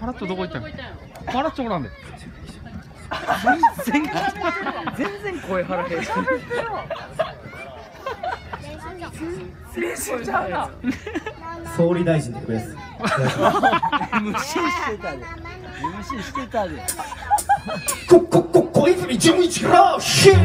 パラッチョどこ行ったの？パラッチョおらんで全然全然声張らへん。練習ちゃうな総理大臣です。MC してたで。MC してたでこここ小泉純一からシェけ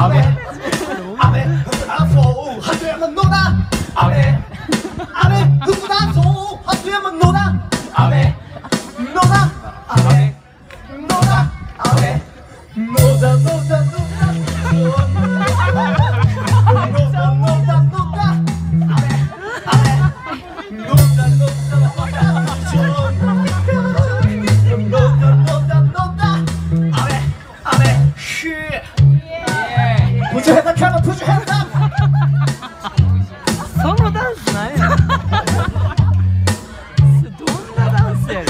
田安倍安倍福田総鳩山野田安倍安倍福田総鳩山野田安倍野 Kevin, put your hands up! そのダンスなんやどんなダンスやねん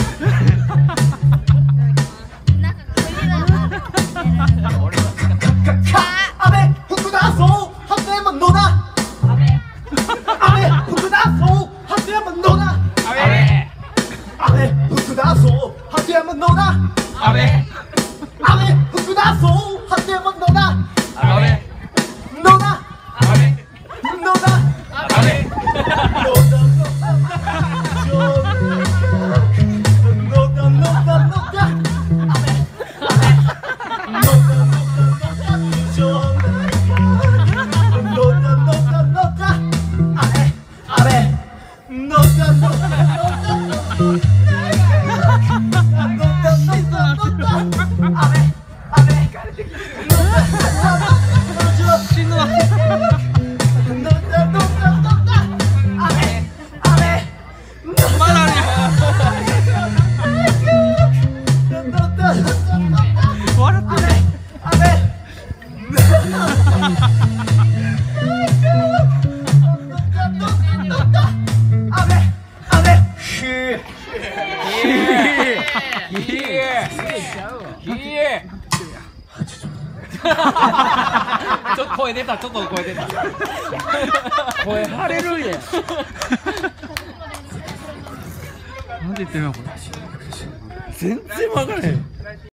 安倍福田総鳩山野田安倍福田総鳩山野田あれ安倍福田総鳩山野田あれ安倍福田総死ぬわ ちょっと声出たちょっと声出た。声張れるん。やなんで言ってんのこれ？全然分からへん